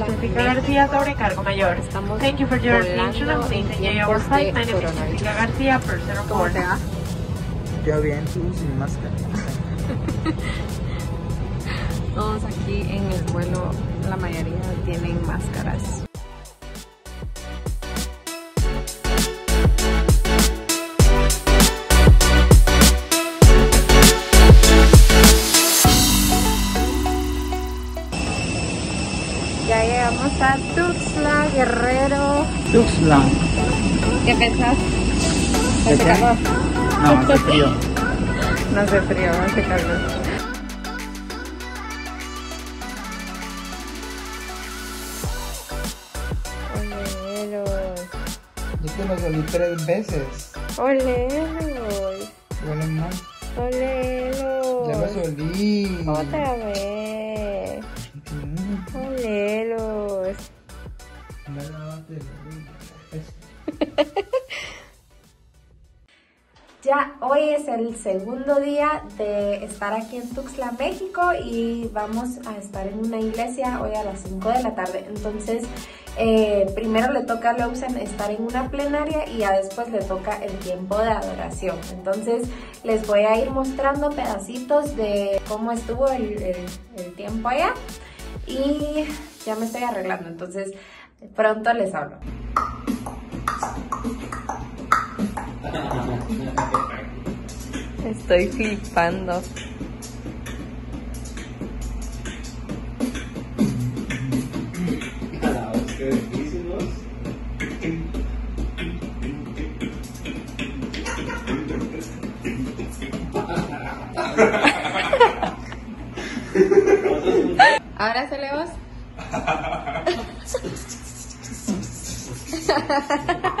Jessica García, sobrecargo mayor. Estamos Thank you for your attention and please en enjoy our flight. My name is. Jessica García, person on ¿Cómo board. te va? Yo bien, tú sin máscara. Todos aquí en el vuelo, la mayoría tienen máscaras. Guerrero. Tuxtla. ¿Qué pensás? ¿De ¿Hace qué? calor? No, hace frío. No hace frío, hace calor. Oleros, Yo te lo solí tres veces. oleros, Huele mal. oleros. Ya lo solí. Otra vez, hoy es el segundo día de estar aquí en Tuxtla, México y vamos a estar en una iglesia hoy a las 5 de la tarde. Entonces, eh, primero le toca a Leusen estar en una plenaria y ya después le toca el tiempo de adoración. Entonces, les voy a ir mostrando pedacitos de cómo estuvo el tiempo allá y ya me estoy arreglando. Entonces, pronto les hablo. Estoy flipando. Ahora se le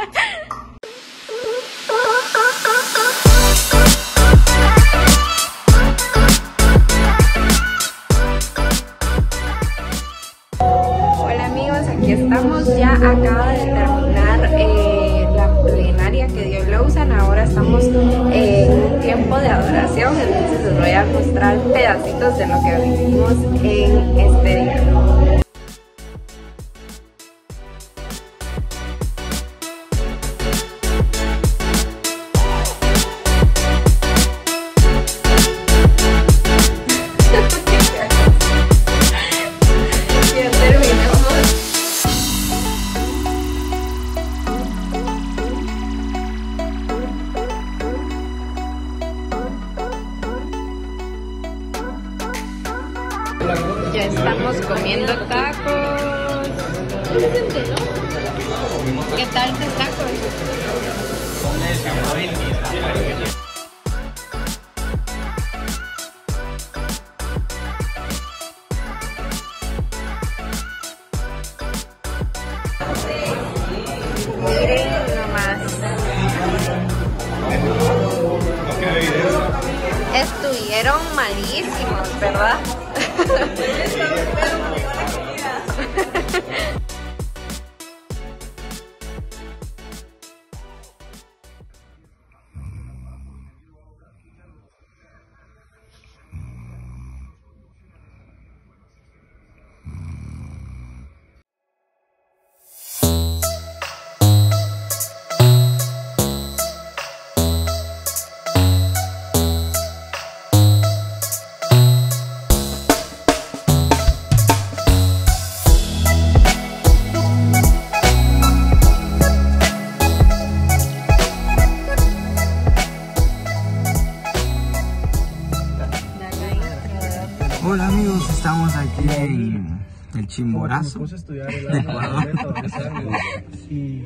estamos aquí en el Chimborazo. puse a estudiar el y,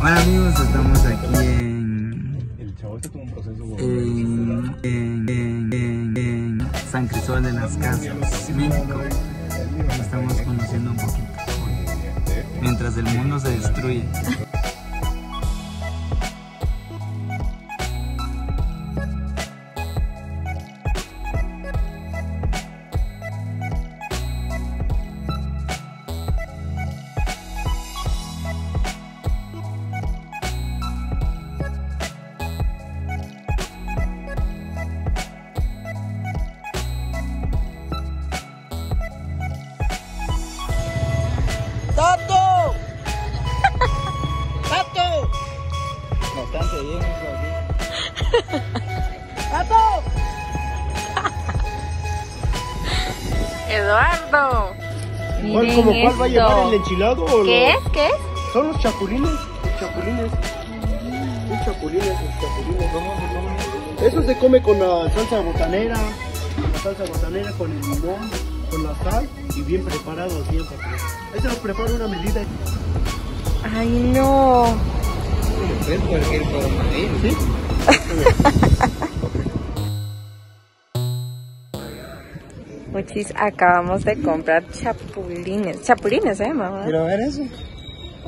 Hola amigos, estamos aquí en, el chavo este tuvo un proceso en, en, en- en- en San Cristóbal de las Casas, México. Estamos conociendo un poquito. Mientras el mundo se destruye. ¿Cuál, Miren como cuál va a llevar el enchilado o ¿Qué los- es? ¿Qué es? Son los chapulines, los chapulines. Los chapulines, los chapulines. Eso se come con la salsa botanera, la salsa botanera con el limón, con la sal y bien preparado siempre. Ahí se los preparo una medida. Ay, no. ¿Sí? Muchis, acabamos de comprar chapulines. Chapulines llama, ¿verdad? Quiero ver eso.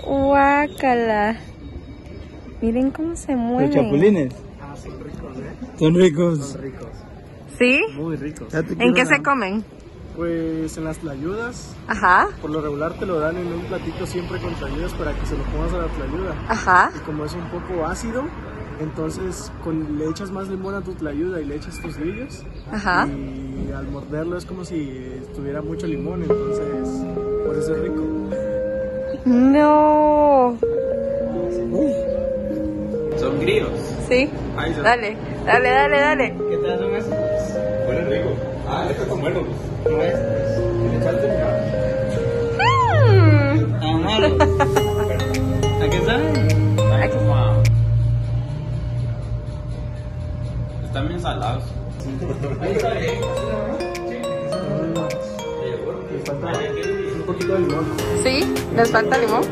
Guácala. Miren cómo se mueven. Los chapulines. Ah, son ricos, ¿eh? Son ricos. Son ricos. ¿Sí? Muy ricos. ¿En qué se comen? Pues en las tlayudas, Ajá, por lo regular te lo dan en un platito siempre con tlayudas para que se lo pongas a la tlayuda. ajá. Y como es un poco ácido, entonces con, le echas más limón a tu tlayuda y le echas tus grillos. Ajá. Y al morderlo es como si tuviera mucho limón, entonces por eso es rico. No. Son grillos. Sí. Ahí son. Dale, dale, dale, dale. ¿Qué tal son esos? Huele rico. Ah, estos son buenos. No es. Falta limón?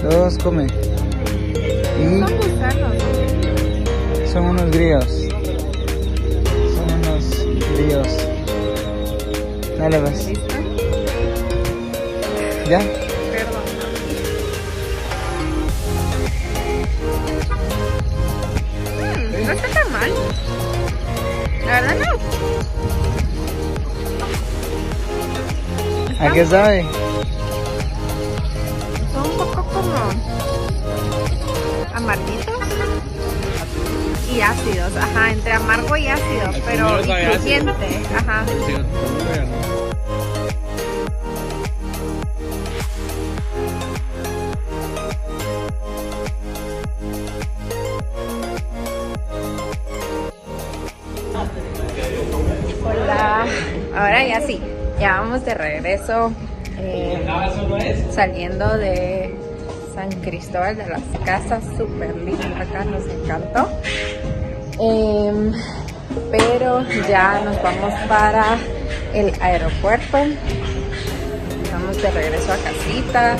Todos comen. Y Son gusanos. son unos grillos. Son unos grillos. Dale, pues. ¿Listo? ¿Ya? Perdón. Mm, no está tan mal. La verdad no. ¿A qué sabe? Amarguitos y ácidos, ajá, entre amargo y ácido, pero ácido. crujiente, ajá. Hola, ahora ya sí, ya vamos de regreso, eh, saliendo de San Cristóbal de las Casas, súper lindo acá, nos encantó. Em, pero ya nos vamos para el aeropuerto, vamos de regreso a casita,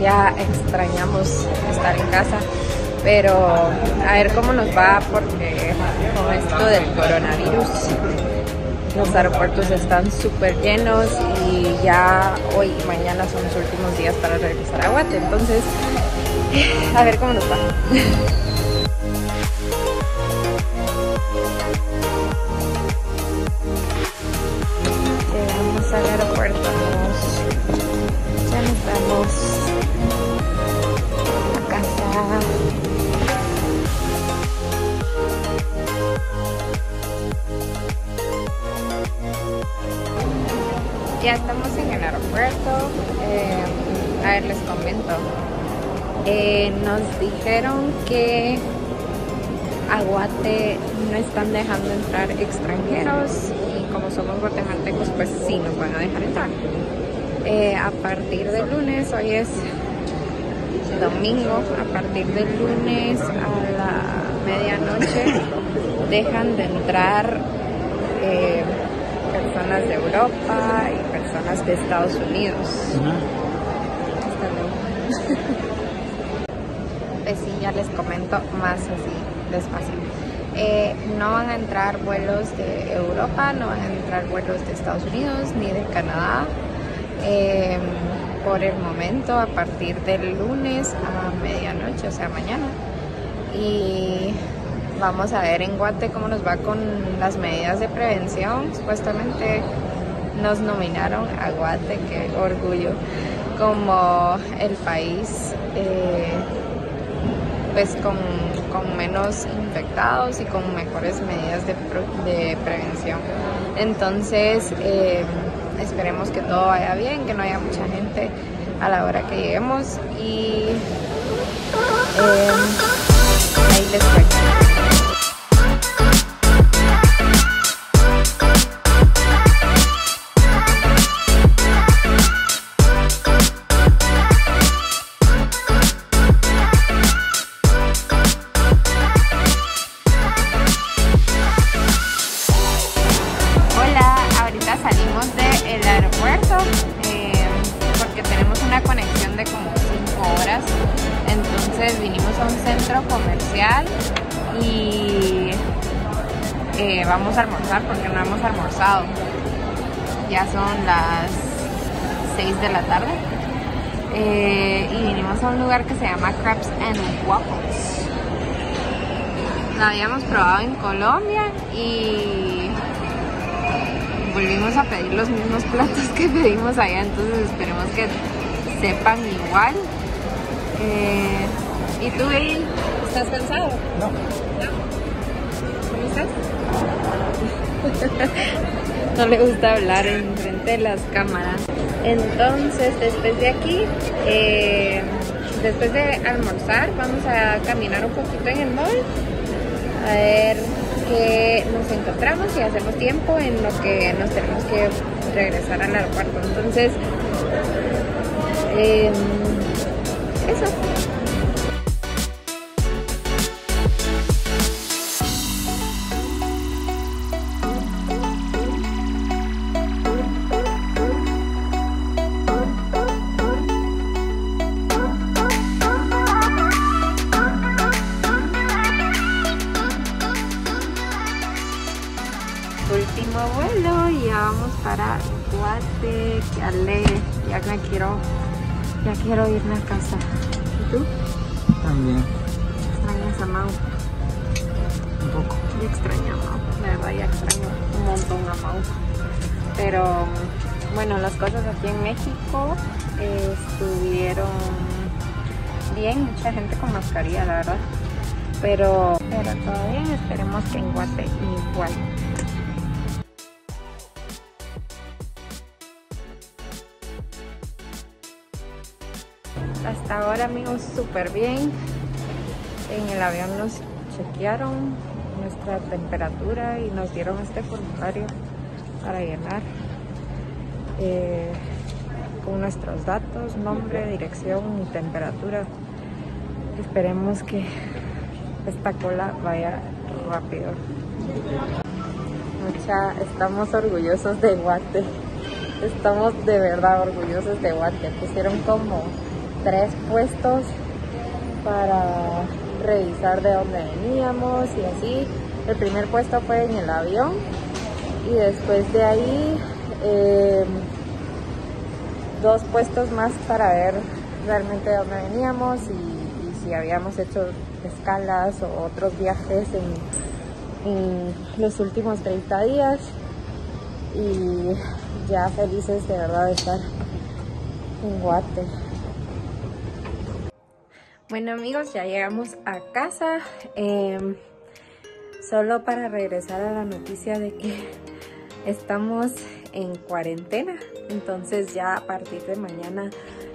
ya extrañamos estar en casa, pero a ver cómo nos va porque con esto del coronavirus los aeropuertos están súper llenos y ya hoy y mañana son los últimos días para regresar a Guate. Entonces, a ver cómo nos va. Dijeron que a Guate no están dejando entrar extranjeros y como somos guatemaltecos, pues sí nos van a dejar entrar. Eh, a partir del lunes, hoy es domingo, a partir del lunes a la medianoche dejan de entrar eh, personas de Europa y personas de Estados Unidos. Hasta luego. Pues sí, ya les comento más así, despacio. Eh, no van a entrar vuelos de Europa, no van a entrar vuelos de Estados Unidos ni de Canadá. Eh, por el momento, a partir del lunes a medianoche, o sea, mañana. Y vamos a ver en Guate cómo nos va con las medidas de prevención. Supuestamente nos nominaron a Guate, qué orgullo, como el país eh, pues con, con menos infectados y con mejores medidas de, de prevención. Entonces, eh, esperemos que todo vaya bien, que no haya mucha gente a la hora que lleguemos y eh, ahí les cuento. Ya son las 6 de la tarde. Eh, y vinimos a un lugar que se llama Crabs and Waffles. La habíamos probado en Colombia y volvimos a pedir los mismos platos que pedimos allá, entonces esperemos que sepan igual. Eh, ¿Y tú, Baby? ¿Estás cansado? No. ¿Cómo estás? no le gusta hablar en frente de las cámaras. Entonces, después de aquí, eh, después de almorzar, vamos a caminar un poquito en el mall a ver qué nos encontramos y hacemos tiempo en lo que nos tenemos que regresar al aeropuerto. Entonces, eh, eso. Guate, que alegre, ya me quiero, ya quiero irme a casa. ¿Y tú? También, ¿Extrañas a Mau? un poco. Yo extraño a Mau, la verdad ya extraño un montón a Mau. Pero bueno, las cosas aquí en México eh, estuvieron bien, mucha gente con mascarilla, la verdad. Pero, pero todo bien, esperemos que en Guate igual. Ahora amigos súper bien. En el avión nos chequearon nuestra temperatura y nos dieron este formulario para llenar eh, con nuestros datos, nombre, dirección y temperatura. Esperemos que esta cola vaya rápido. Mucha, estamos orgullosos de Guate. Estamos de verdad orgullosos de Guate. Pusieron como tres puestos para revisar de dónde veníamos y así. El primer puesto fue en el avión y después de ahí eh, dos puestos más para ver realmente de dónde veníamos y, si habíamos hecho escalas o otros viajes en, en los últimos 30 días y ya felices de verdad de estar en Guate. Bueno amigos, ya llegamos a casa. Eh, solo para regresar a la noticia de que estamos en cuarentena. Entonces ya a partir de mañana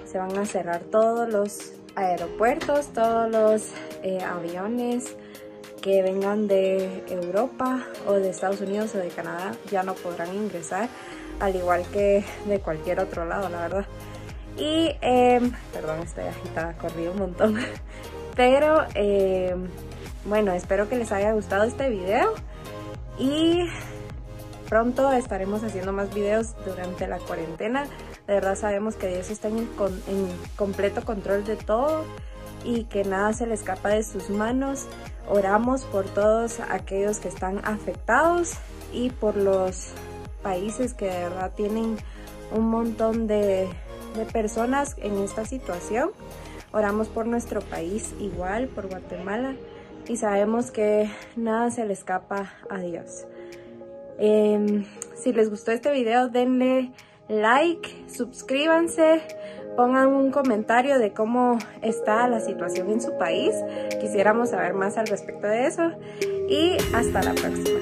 se van a cerrar todos los aeropuertos, todos los eh, aviones que vengan de Europa o de Estados Unidos o de Canadá ya no podrán ingresar, al igual que de cualquier otro lado, la verdad. Y, eh, perdón, estoy agitada, corrí un montón. Pero, eh, bueno, espero que les haya gustado este video. Y pronto estaremos haciendo más videos durante la cuarentena. De verdad sabemos que Dios está en, en completo control de todo y que nada se le escapa de sus manos. Oramos por todos aquellos que están afectados y por los países que de verdad tienen un montón de de personas en esta situación. Oramos por nuestro país igual, por Guatemala, y sabemos que nada se le escapa a Dios. Eh, si les gustó este video, denle like, suscríbanse, pongan un comentario de cómo está la situación en su país. Quisiéramos saber más al respecto de eso. Y hasta la próxima.